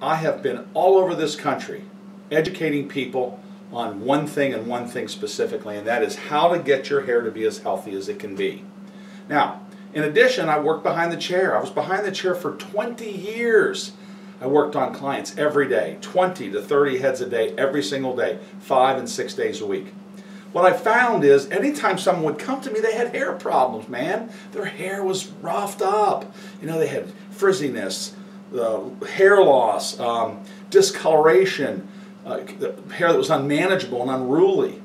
I have been all over this country educating people on one thing and one thing specifically, and that is how to get your hair to be as healthy as it can be. Now, in addition, I worked behind the chair. I was behind the chair for 20 years. I worked on clients every day, 20 to 30 heads a day, every single day, five and six days a week. What I found is anytime someone would come to me, they had hair problems, man. Their hair was roughed up. You know, they had frizziness, hair loss, um, discoloration, uh, hair that was unmanageable and unruly.